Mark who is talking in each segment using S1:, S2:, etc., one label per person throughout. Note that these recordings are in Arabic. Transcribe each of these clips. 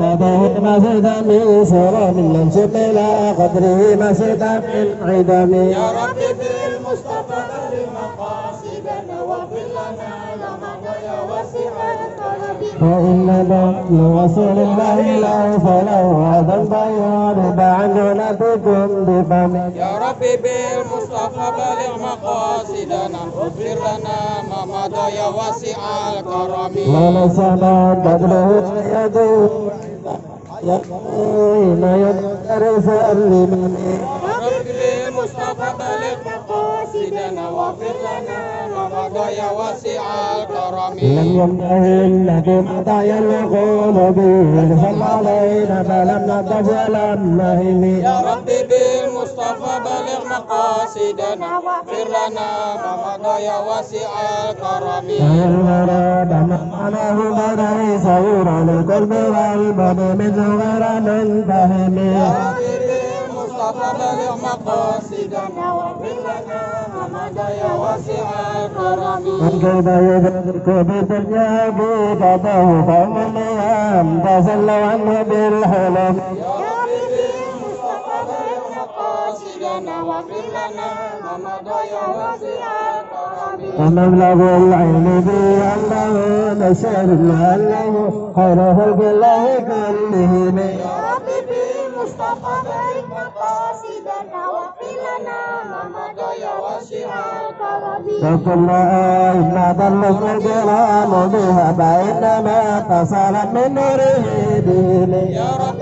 S1: ما زاد من سرى من منسوب إلى قدره ما زاد من عدم.
S2: يا رب بالمصطفى بلغ مقاصدنا واغفر لنا وسع الطلب
S1: فإن بطل رسول الله له فله ذنب يعرض عنه نبيكم بفم.
S2: يا رب بالمصطفى بلغ مقاصدنا واغفر لنا ما مضى يا واسع الكرم.
S1: ما نسبت بدره يده حين يدرس الإمام
S2: يا رب بالمصطفى بلغ مقاصدنا واغفر لنا ما مضى يا واسع الكرم.
S1: لم ينتهي الذي مضى يلقون به علينا فلم نقف ولم نهم
S2: يا رب بالمصطفى بلغ مقاصدنا واغفر لنا ما مضى يا واسع الكرم
S1: المراد معناه بدأ صورا للقلب والبدن من غير منفهم.
S2: يا رب بالمصطفى بلغ مقاصدنا واغفر لنا مضى يا واسع الكرم
S1: كيف يدرك بالدنيا في قضاه فهم أن تسلوا عنه بالحلم ومبلغ العلم بأنه نشر أنه خير خلق الله كلهم
S2: يا رب بالمصطفى بلغ
S1: فكل إن ضل القرآن بها فإنما اتصل من نوره دين
S2: يا رب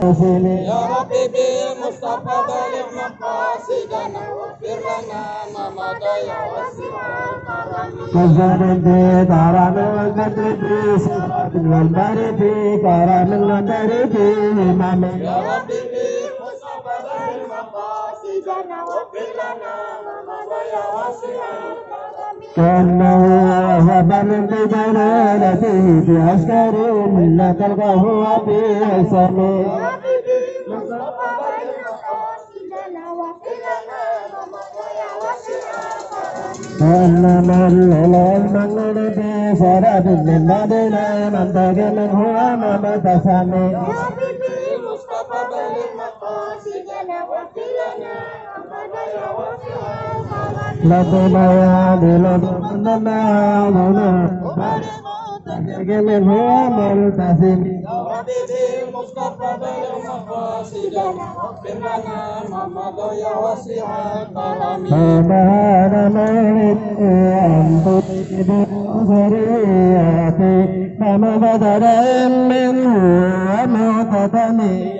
S1: بالمسلسل
S2: يا رب بالمصطفى بلغ مقاصدنا واغفر لنا ما مضى يا واسع الكرم
S1: كزاد في كرم والبدر في سراب والبر في كرم والبر في همم
S2: يا رب بالمصطفى بلغ مقاصدنا واغفر لنا ما مضى يا واسع الكرم
S1: كأنه هبل بجلالته في عسكر لا تلقاه في سمي كأنما العلم في صلاة من بعدنا من تجي منه أمام تسمي
S2: المصطفى بلغ مقاصدنا واغفر لنا ما يا واسع الكرم
S1: لطم يعدل لما يعظم تجي منه ملتزم
S2: يا رب بالمصطفى بلغ مقاصدنا واغفر لنا ما مضى يا واسع الكرم
S1: فبان مولد أن تطيب ذرياتي فما بدل منه ومعتدني
S2: يا رب بالمصطفى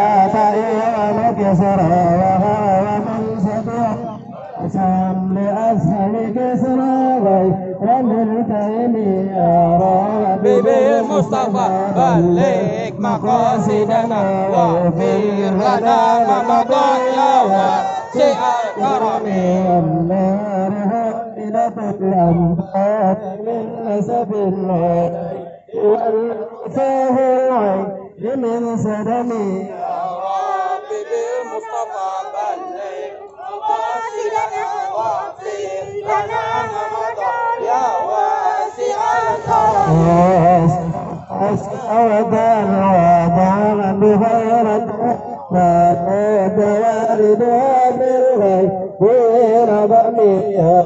S1: كسرى وهوى من سبع سام لأسهل كسرى غير ملتئم يا ربي
S2: بالمصطفى بلغ مقاصدنا واغفر لنا ما مضى يا واسع الكرم
S1: النار هائلة الأنبات من نسب النار والفاه العين من سدمي وضعا بغيرة ما قد واردها بالغيب غير ضميها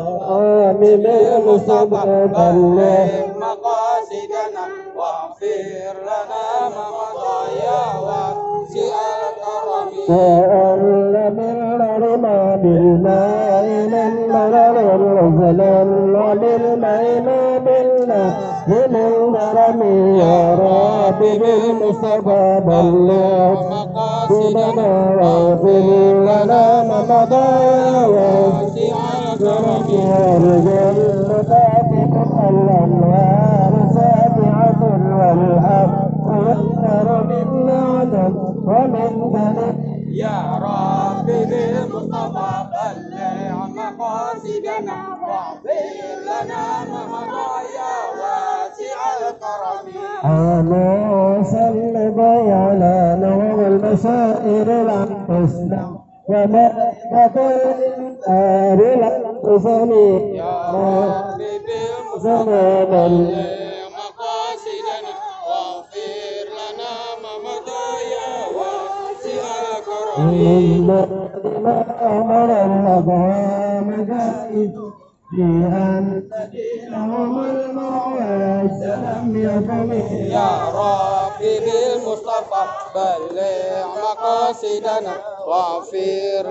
S1: من المصطفى بلغ
S2: مقاصدنا واغفر لنا ما مضى يا واسع
S1: وأن بالرمى بالماء الظلم بالماء ما بالله من درمي يا رب بالمصطفى بلغ
S2: مقاصدنا
S1: واغفر لنا ما مضى
S2: واسع الكرم
S1: وارجل مكاتب الأنوار سابعة والحق يظهر من عدد ومن بلد
S2: يا مقاصدنا واغفر لنا يا واسع الكرم.
S1: أنا سلم على نور المشاعر الحسنى وملكة الإنكار الحسني
S2: يا رب بالمصطفى الكرم
S1: إن ما أمر الله جائز في أن دينهم المعوج لم يكن
S2: يا رب بالمصطفى بلغ مقاصدنا واغفر